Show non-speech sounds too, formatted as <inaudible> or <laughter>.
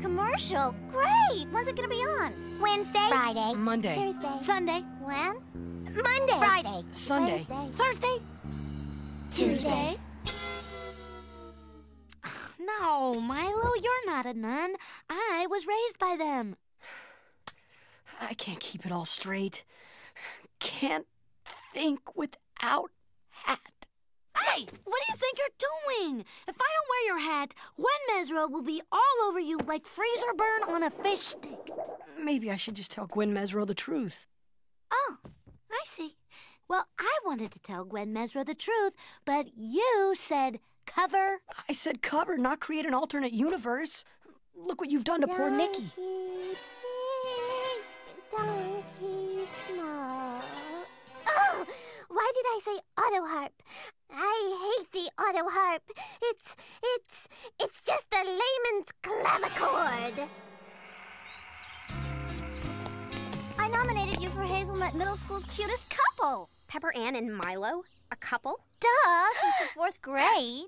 Commercial? Great! When's it gonna be on? Wednesday? Friday. Monday. Thursday. Sunday? When? Monday. Friday. Sunday. Wednesday. Thursday? Tuesday. <sighs> No, Milo, you're not a nun. I was raised by them. <sighs> I can't keep it all straight. Can't think without hat. Hey, what do you think you're doing? If I your hat, Gwen Mesro will be all over you like freezer burn on a fish stick. Maybe I should just tell Gwen Mesro the truth. Oh, I see. Well, I wanted to tell Gwen Mesro the truth, but you said cover. I said cover, not create an alternate universe. Look what you've done to poor Nicky. I say auto harp? I hate the auto harp. It's, it's, it's just a layman's clavichord. I nominated you for Hazelnut Middle School's cutest couple. Pepper Ann and Milo? A couple? Duh, since the fourth grade.